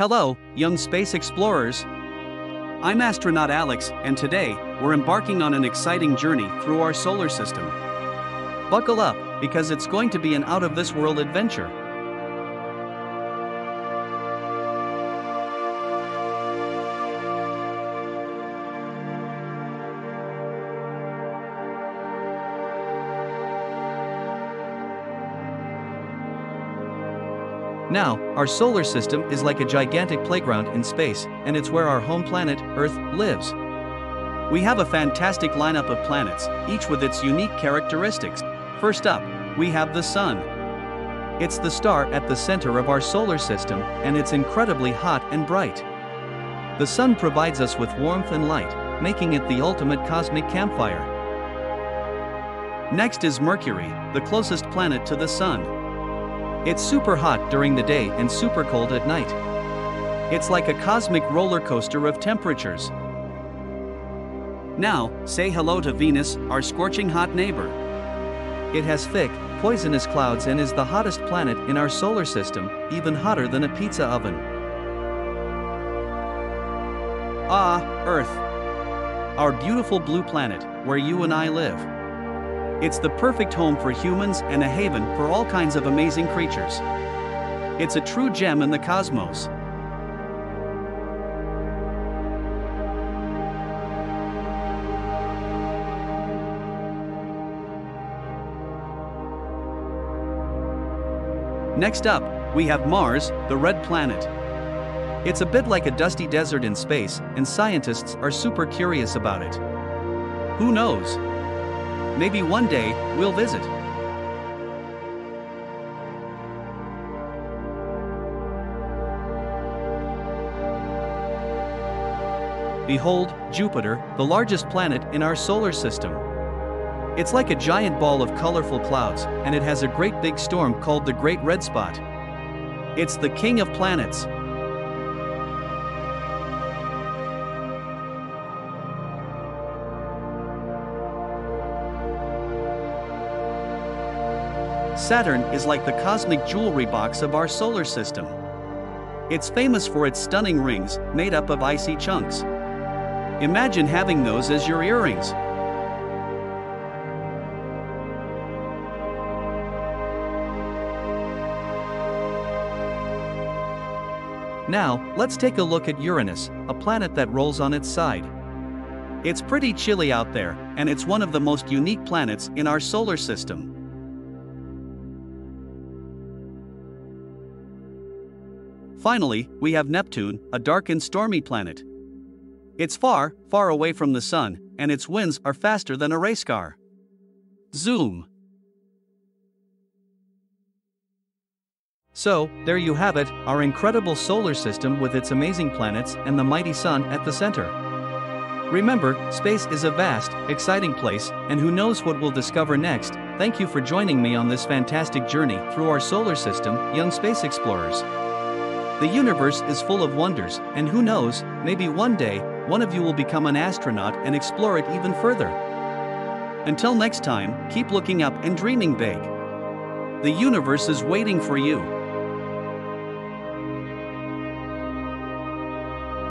Hello, young space explorers. I'm astronaut Alex, and today, we're embarking on an exciting journey through our solar system. Buckle up, because it's going to be an out of this world adventure. Now, our solar system is like a gigantic playground in space, and it's where our home planet, Earth, lives. We have a fantastic lineup of planets, each with its unique characteristics. First up, we have the Sun. It's the star at the center of our solar system, and it's incredibly hot and bright. The Sun provides us with warmth and light, making it the ultimate cosmic campfire. Next is Mercury, the closest planet to the Sun. It's super hot during the day and super cold at night. It's like a cosmic roller coaster of temperatures. Now, say hello to Venus, our scorching hot neighbor. It has thick, poisonous clouds and is the hottest planet in our solar system, even hotter than a pizza oven. Ah, Earth. Our beautiful blue planet, where you and I live. It's the perfect home for humans and a haven for all kinds of amazing creatures. It's a true gem in the cosmos. Next up, we have Mars, the red planet. It's a bit like a dusty desert in space, and scientists are super curious about it. Who knows? Maybe one day, we'll visit. Behold, Jupiter, the largest planet in our solar system. It's like a giant ball of colorful clouds, and it has a great big storm called the Great Red Spot. It's the king of planets, Saturn is like the cosmic jewelry box of our solar system. It's famous for its stunning rings, made up of icy chunks. Imagine having those as your earrings. Now, let's take a look at Uranus, a planet that rolls on its side. It's pretty chilly out there, and it's one of the most unique planets in our solar system. Finally, we have Neptune, a dark and stormy planet. It's far, far away from the Sun, and its winds are faster than a race car. Zoom. So, there you have it, our incredible solar system with its amazing planets and the mighty Sun at the center. Remember, space is a vast, exciting place, and who knows what we'll discover next. Thank you for joining me on this fantastic journey through our solar system, young space explorers. The universe is full of wonders, and who knows, maybe one day, one of you will become an astronaut and explore it even further. Until next time, keep looking up and dreaming big. The universe is waiting for you.